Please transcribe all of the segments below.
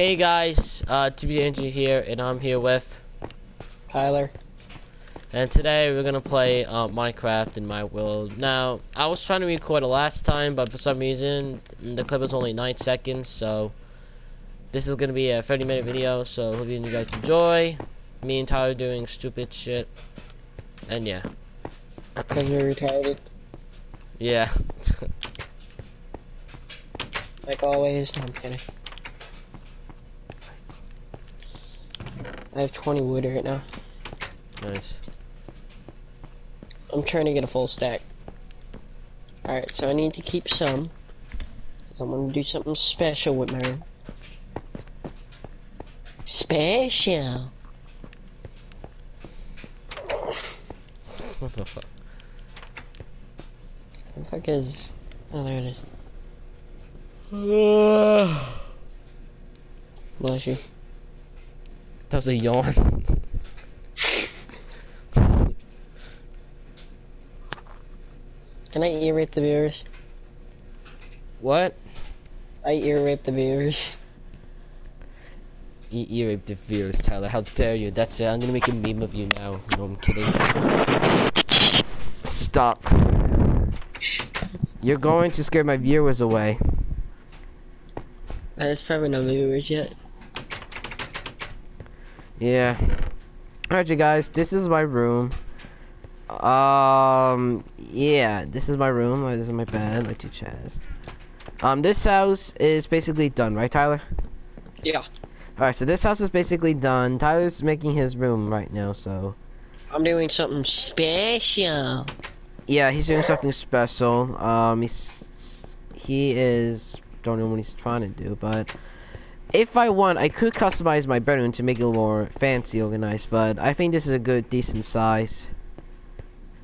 Hey guys, uh, TPO Andrew here, and I'm here with, Tyler. and today we're gonna play uh, Minecraft in my world. Now, I was trying to record it last time, but for some reason the clip was only nine seconds, so this is gonna be a 30 minute video. So hope you guys enjoy. Me and Tyler doing stupid shit, and yeah, Because you're retarded. yeah. Like always. No, I'm kidding. I have 20 wood right now. nice. I'm trying to get a full stack. Alright, so I need to keep some. I'm gonna do something special with my room. Special. What the fuck? Where the fuck is... Oh, there it is. Bless you. Was a yawn. Can I ear rape the viewers? what? I ear rape the viewers. You ear raped the viewers, Tyler. How dare you? That's it. I'm gonna make a meme of you now. No, I'm kidding. Stop. You're going to scare my viewers away. There's probably no viewers yet. Yeah. Alright, you guys. This is my room. Um. Yeah. This is my room. This is my bed. My two chests. Um. This house is basically done, right, Tyler? Yeah. Alright. So this house is basically done. Tyler's making his room right now. So. I'm doing something special. Yeah, he's doing something special. Um, he's he is don't know what he's trying to do, but if I want, I could customize my bedroom to make it more fancy, organized. But I think this is a good, decent size.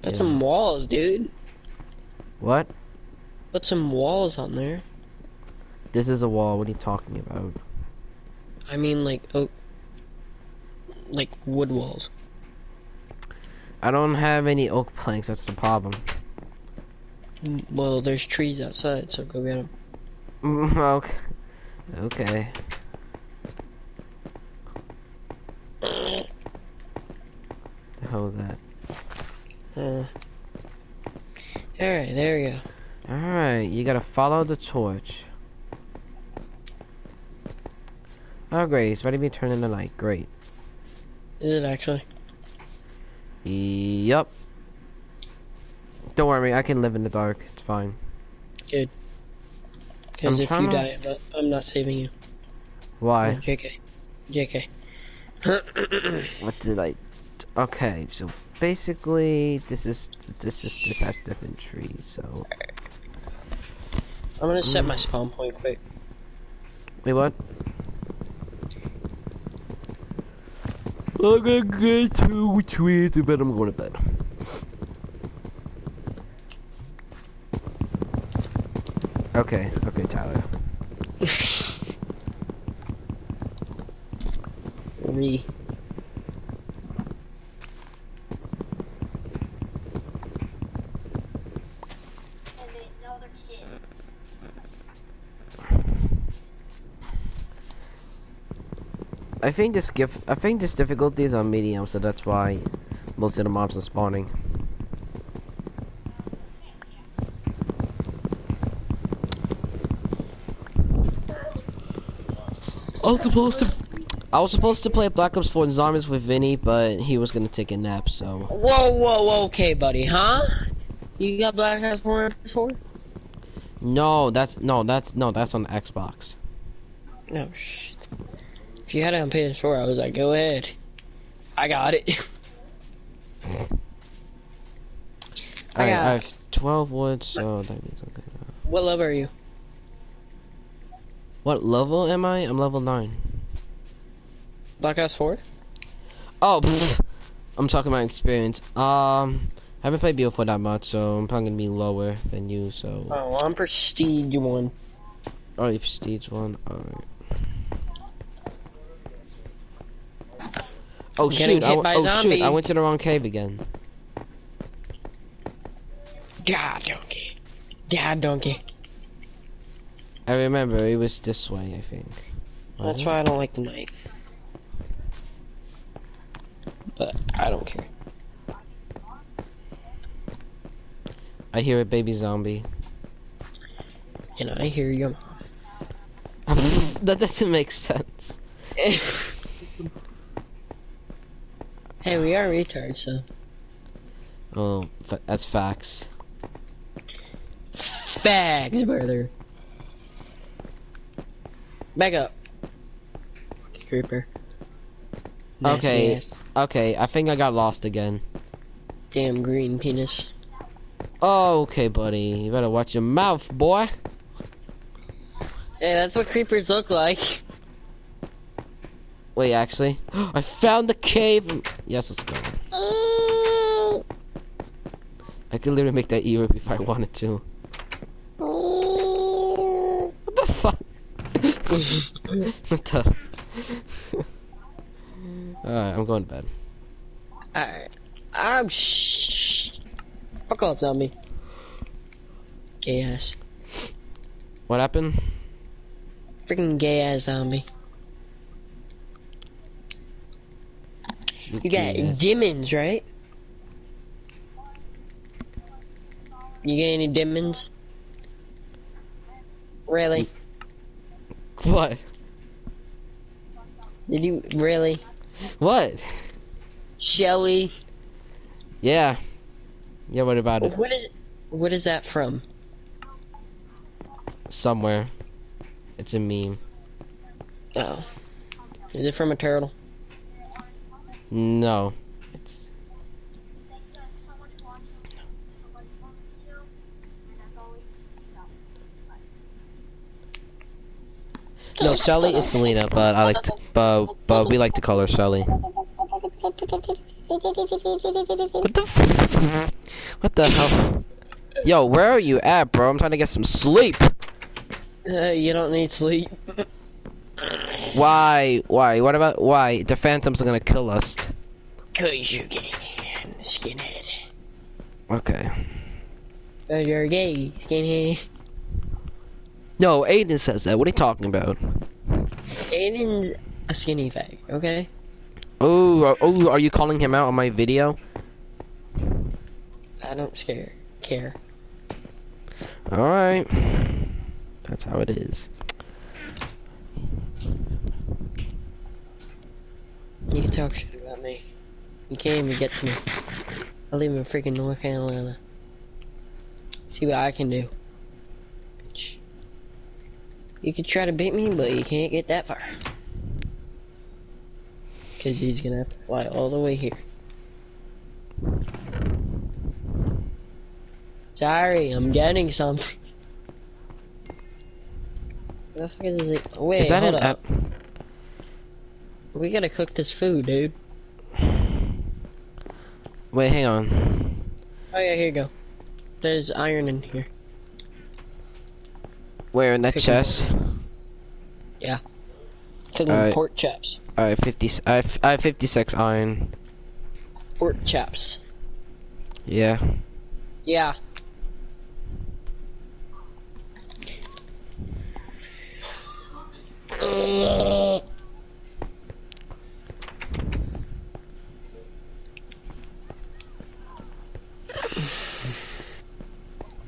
Put Yeah. some walls, dude. What? Put some walls on there. This is a wall. What are you talking about? I mean, like, oh, like wood walls. I don't have any oak planks. That's the problem. Mm, Well, there's trees outside, so go get them. Okay. Okay. The hell is that? Uh, all right, there we go. Alright, you gotta follow the torch. Oh, great. It's ready to be turned into light. Great. Is it actually? Yup. Don't worry, I can live in the dark. It's fine. Good. I'm Because if you to- die, I'm I'm not saving you. Why? No, JK. JK. What did I... Okay, so basically, this is... This is... This has different trees, so... I'm gonna set Mm. my spawn point quick. Wait, what? I'm gonna get two trees, but I'm going to bed. Okay, okay, Tyler. Re. I think this gift, I think this difficulty is on medium, so that's why most of the mobs are spawning. I was supposed to, I was supposed to play Black Ops 4 and Zombies with Vinny, but he was gonna take a nap, so. Whoa, whoa, whoa, okay, buddy, huh? You got Black Ops 4 and PS4? No, that's no, that's no, that's on the Xbox. No, shit. If you had it on PS4, I was like, go ahead. I got it. I got- I have 12 wood, so that means I'm gonna. What level are you? What level am I? I'm level 9. Black Ops 4? Oh, pfft. I'm talking about experience. Um, I haven't played BO4 that much, so I'm probably gonna be lower than you. So, Oh, well, I'm Prestige 1. oh, you prestige one. Alright. Oh Getting shoot! I hit w- by oh shoot! I went to the wrong cave again. God, donkey. God, donkey. I remember it was this way. I think. That's why I don't like the night. But I don't care. I hear a baby zombie. And I hear you. that doesn't make sense. hey, we are retards, so. Oh, that's facts. Facts, brother. Back up. Creeper. Nasty Okay. ass. Okay, I think I got lost again. Damn green penis. Oh, okay, buddy. You better watch your mouth, boy. Hey, that's what creepers look like. Wait, actually, I found the cave. Yes, let's go. Uh. I could literally make that ear if I wanted to. What the fuck? what the? Alright, I'm going to bed. Alright. I'm shh. Fuck off, zombie. Gay ass. What happened? Freaking gay ass zombie. You got Yes. demons, right? You got any demons? Really? Mm. What? Did you really? What? Shelly? Yeah. Yeah, what about it? What is what is that from? Somewhere. It's a meme. Oh. Is it from a turtle? No. No, Shelly is Selena, but I like to, but but we like to call her Shelly. What the f- What the hell? Yo, where are you at, bro? I'm trying to get some sleep. Uh, you don't need sleep. Why? Why? What about why? The phantoms are gonna kill us. Cause you're gay, skinhead. Okay. Cause you're gay, skinhead. No, Aiden says that. What are you talking about? Aiden's a skinny fag, okay? Oh, are- oh, are you calling him out on my video? I don't scare care. All right. That's how it is. You can talk shit about me. You can't even get to me. I live in freaking North Carolina. See what I can do. You could try to beat me, but you can't get that far. Cause he's gonna have to fly all the way here. Sorry, I'm getting something. What the fuck is it? Wait, is that hold an up. We gotta cook this food, dude. Wait, hang on. Oh yeah, here you go. There's iron in here. Where in that Cooking chest? Cooking Alright. pork chops. I have 50. I have, I have 56 iron. Pork chops. Yeah. Yeah.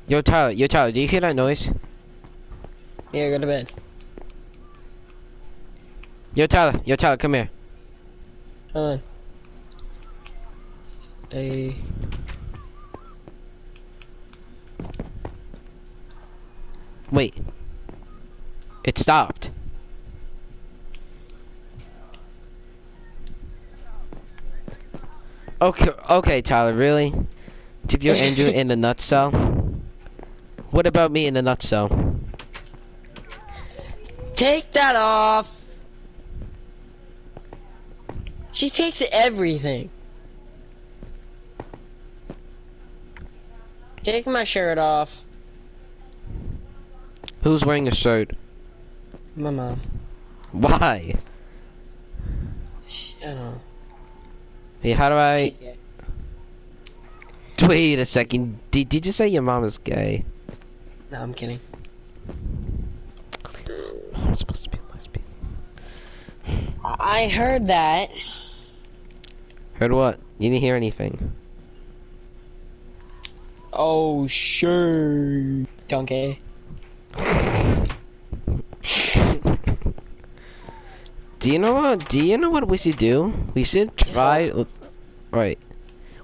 Yo, Tyler. Yo, Tyler. Do you hear that noise? Yeah, go to bed. Yo, Tyler. Yo, Tyler. Come here. Hold on. A Wait. It stopped. Okay, okay, Tyler, really? Tip your Andrew in a nutshell? What about me in a nutshell? Take that off. She takes everything. Take my shirt off. Who's wearing a shirt? My mom. Why? I don't know. Hey, how do I... Wait a second. Did, did you say your mom is gay? No, I'm kidding. I'm supposed to be a lesbian. I heard that. Heard what? You didn't hear anything. Oh, sure. Donkey. Do you know what? Do you know what we should do? We should try. Right.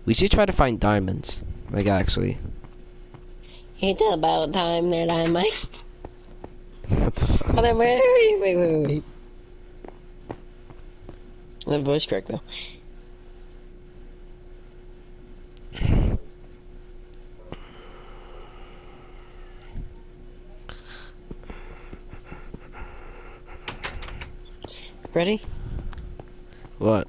We should try to find diamonds. Like actually. It's about time that I might. What the fuck? Hold on, wait, wait, wait, wait, wait. The voice crack though. Ready? What?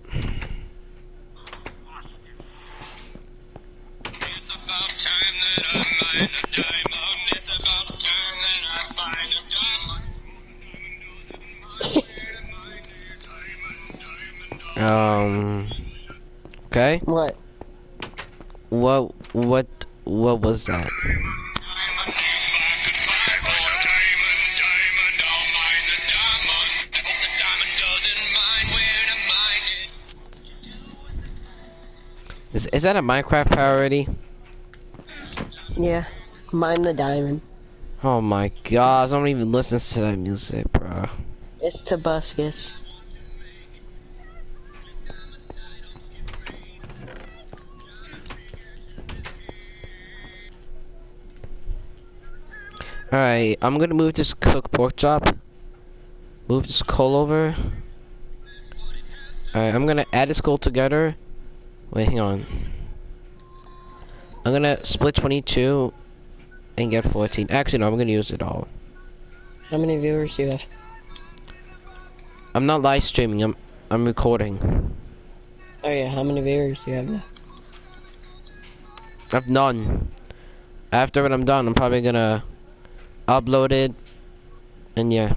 Mine it. Is is that a Minecraft parody? Yeah. Mine the diamond. Oh my gosh! I don't even listen to that music, bro. It's Tobuscus. Alright, I'm gonna move this cooked pork chop. Move this coal over. Alright, I'm gonna add this coal together. Wait, hang on. I'm gonna split 22 and get 14. Actually, no, I'm gonna use it all. How many viewers do you have? I'm not live streaming, I'm I'm recording. Oh yeah, how many viewers do you have? now? I've none. After when I'm done, I'm probably gonna upload it. And yeah.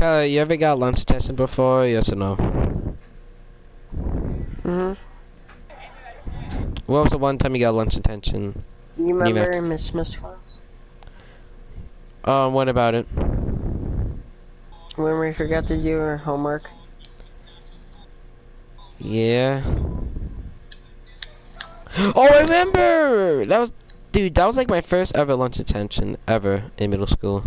Tyler, you ever got lunch detention before? Yes or no? Mhm. What was the one time you got lunch detention? You You remember met- Miss Miss class? Um, what about it? When we forgot to do our homework? Yeah. Oh, I remember! That was, dude, that was like my first ever lunch detention ever in middle school.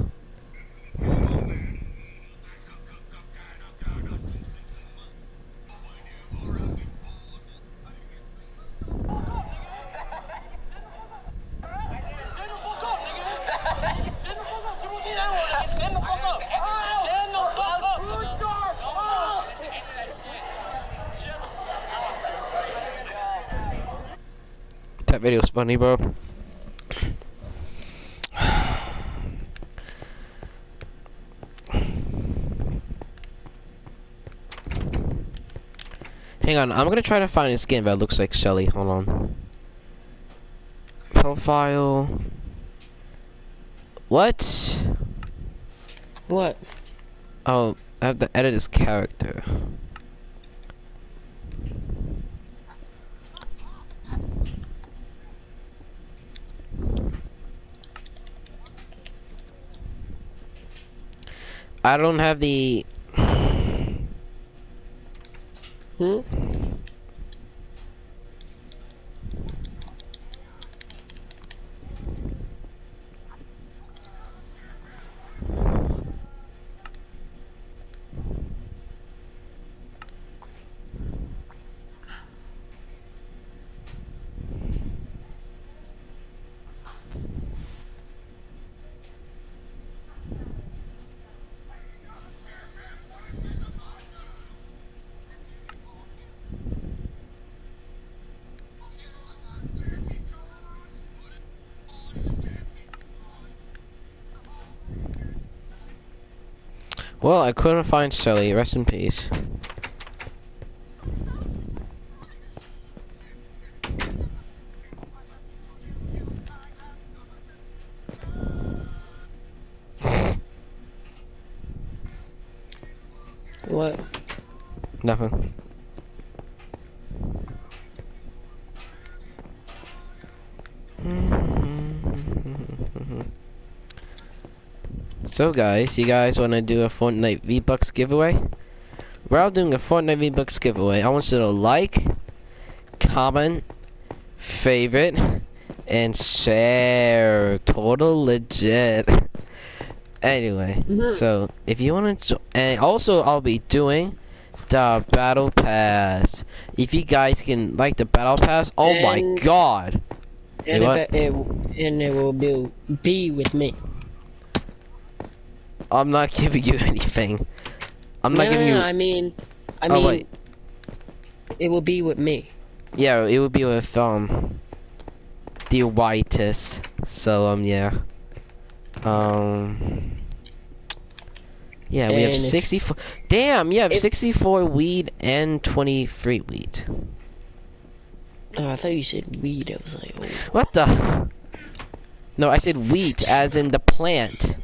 That video was funny, bro. Hang on, I'm gonna try to find a skin that looks like Shelly. Hold on. Profile. What? What? Oh, I have to edit his character. I don't have the. Hmm? Well, I couldn't find Sully. Rest in peace. What? Nothing. So guys, you guys want to do a Fortnite V-Bucks giveaway? We're all doing a Fortnite V-Bucks giveaway. I want you to like, comment, favorite, and share. Total legit. Anyway, Mhm. so if you want to, and also I'll be doing the battle pass. If you guys can like the battle pass, oh my god! And it, it and it will be be with me. I'm not giving you anything. I'm not no, giving no, you. no, I mean, I Oh, mean, wait. it will be with me. Yeah, it will be with um the whitest. So um yeah. Um Yeah, we have And if- 64 Damn, you have if- 64 weed and 23 wheat. Oh, I thought you said weed. I was like, oh. What the No, I said wheat as in the plant.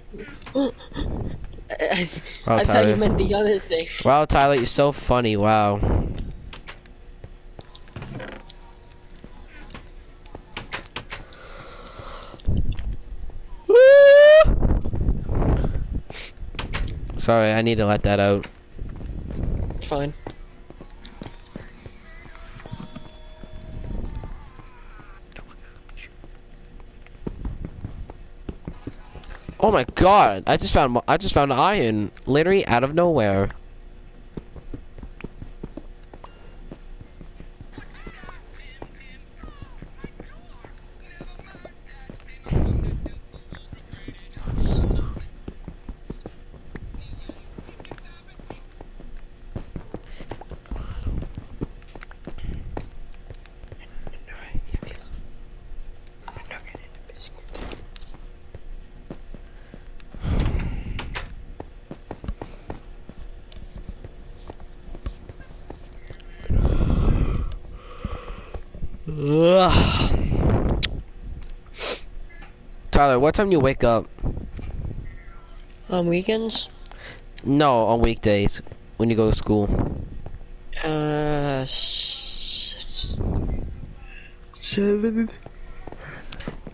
I, I, Wow, I thought you meant the other thing. Wow, Tyler, you're so funny. Wow. Sorry, I need to let that out. Fine. Oh my god, I just found I just found iron literally out of nowhere. Ugh. Tyler, what time do you wake up? On weekends, No, on weekdays when you go to school. uh, seven.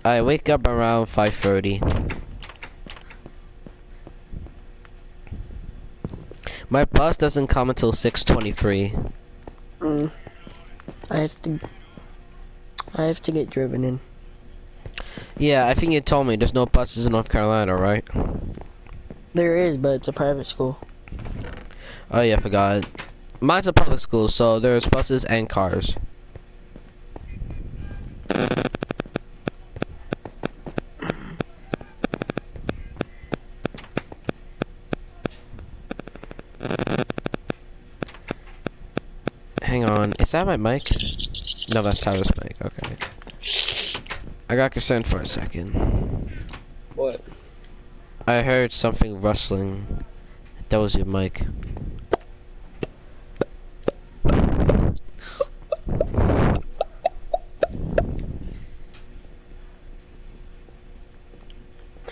I wake up around 5:30. My bus doesn't come until 6:23. Mm. I have to. I have to get driven in. Yeah, I think you told me there's no buses in North Carolina, right? There is, but it's a private school. Oh yeah, I forgot. Mine's a public school, so there's buses and cars. Hang on, is that my mic? No, that's how Tyler's mic. Okay. I got concerned for a second. What? I heard something rustling. That was your mic.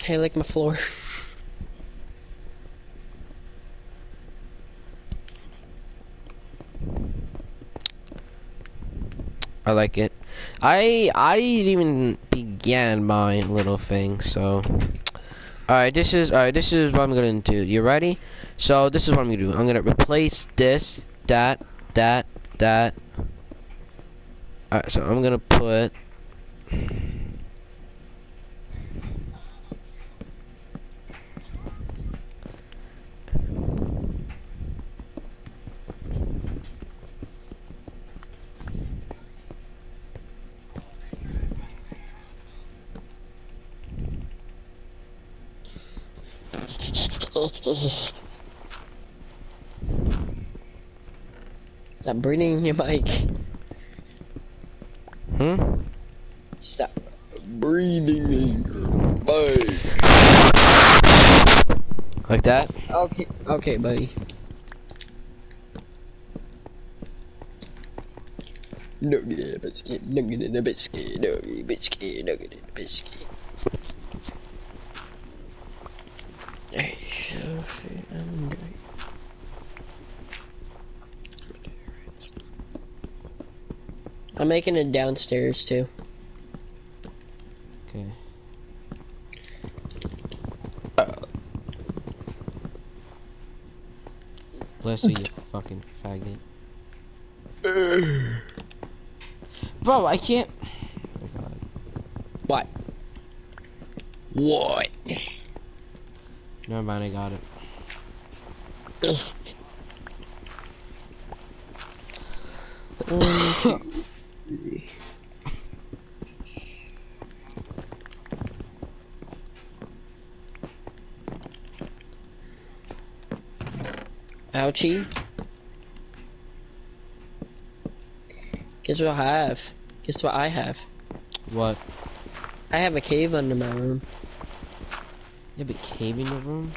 Hey, like my floor. I like it. I I didn't even began my little thing, so Alright, this is alright, this is what I'm gonna do. You ready? So this is what I'm gonna do. I'm gonna replace this, that, that, that. Alright, so I'm gonna put Stop breathing in your mic. hmm? Stop breathing in your mic. Like that? Okay, okay, buddy. Nugget in a biscuit, nugget in a biscuit, nugget, biscuit, nugget in a biscuit. Hey, Sophie, I'm great. I'm making it downstairs too. Okay. Bless you, you fucking faggot. Bro, I can't. Oh god. What? What? Never mind, I got it. One, two, three. Ouchie. Guess what I have? Guess what I have? What? I have a cave under my room. You have a cave in your room?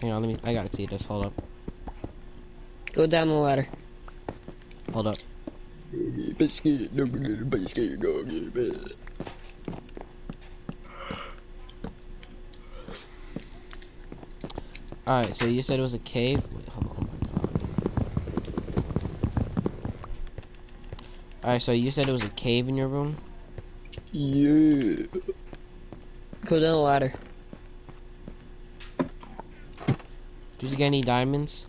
Hang on, let me. I gotta see this. Hold up. Go down the ladder. Hold up. Biscuit, nugget, biscuit, nugget. Alright, so you said it was a cave? Wait, hold on. Oh. Alright, so you said it was a cave in your room? Yeah. Go down the ladder. Did you get any diamonds?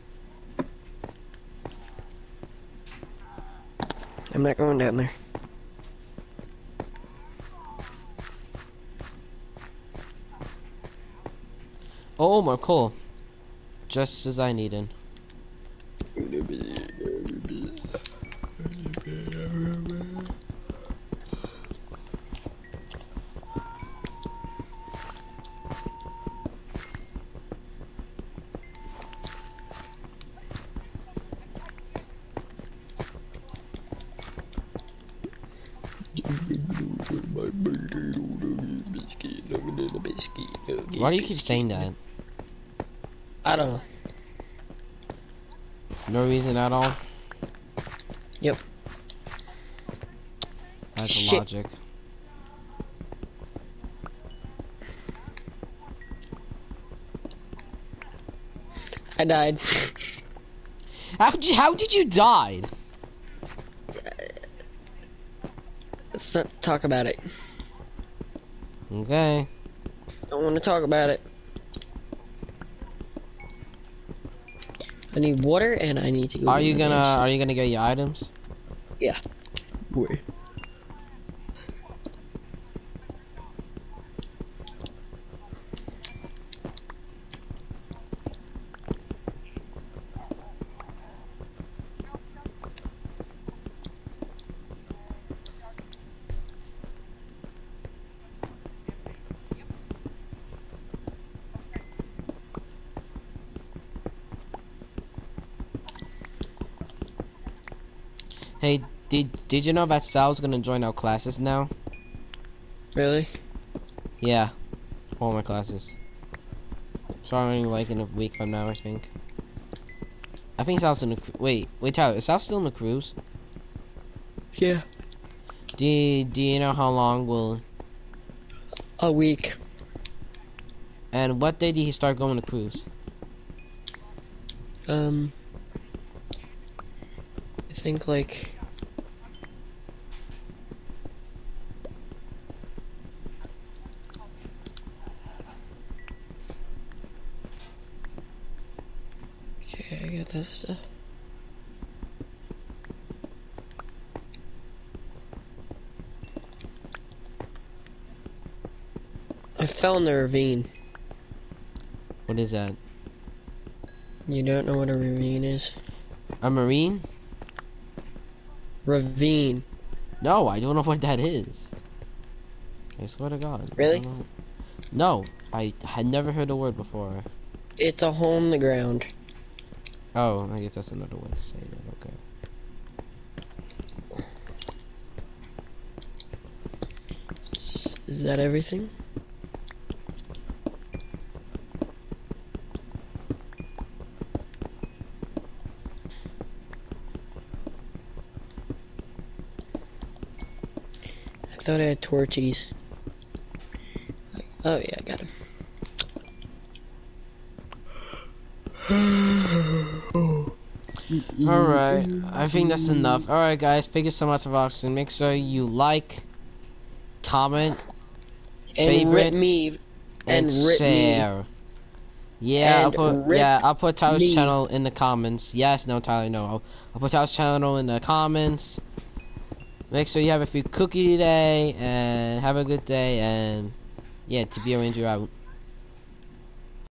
I'm not going down there. Oh, oh more coal. Just as I needed. Why do you keep saying that? I don't know. No reason at all? Yep. That's Shit. logic. I died. How did you, how did you die? Let's not talk about it. Okay. I don't want to talk about it. I need water and I need to go. Are you gonna are you gonna get your items? Yeah. Boy. Hey, did did you know that Sal's gonna join our classes now? Really? Yeah, all my classes. Starting like in a week from now, I think. I think Sal's in the wait wait Tyler, is Sal still in the cruise? Yeah. Do you, do you know how long will A week. and what day did he start going to cruise? Um. I think like. I that stuff. I fell in the ravine. What is that? You don't know what a ravine is? A marine? Ravine. No, I don't know what that is. I swear to God. Really? don't. No, I had never heard the word before. It's a hole in the ground. Oh, I guess that's another way to say it. Okay. Is that everything? I thought I had torches. Oh yeah, I got him. Alright, I think that's enough. Alright guys, thank you so much for watching. Make sure you like, comment, And Favorite me. and, And rip me. share. Yeah, I'll put yeah, I'll put Tyler's me. channel in the comments. Yes, no, Tyler, no. I'll, I'll put Tyler's channel in the comments. Make sure you have a few cookie today, and have a good day, and yeah, to be a ranger out.